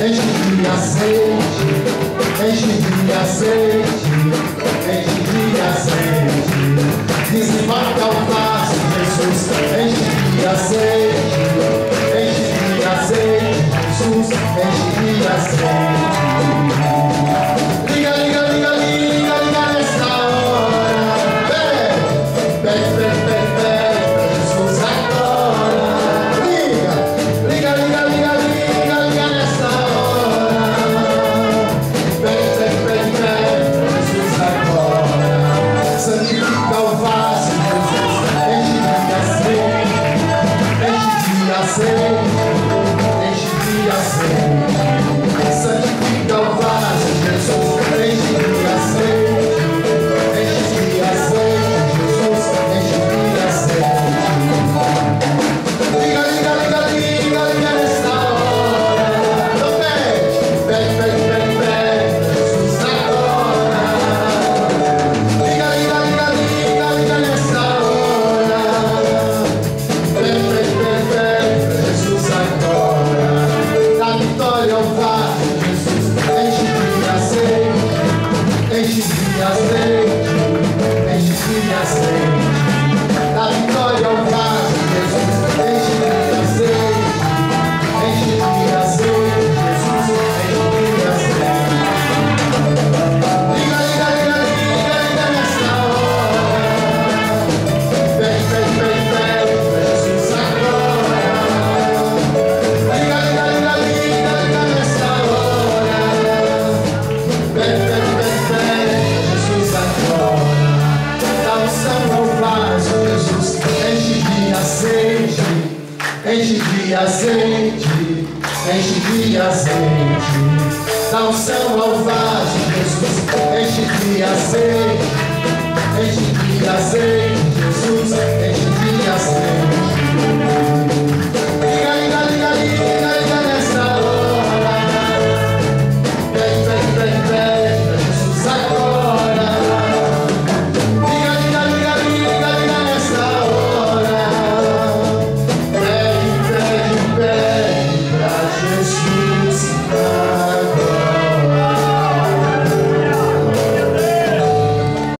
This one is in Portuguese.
enche de azeite, enche de azeite, enche de azeite. Desembarca o passo, Jesus, enche de azeite, enche de azeite, Jesus, enche de azeite. Enche de azeite, enche de azeite. Dá um céu ao vaso, Jesus, enche de azeite, enche de azeite.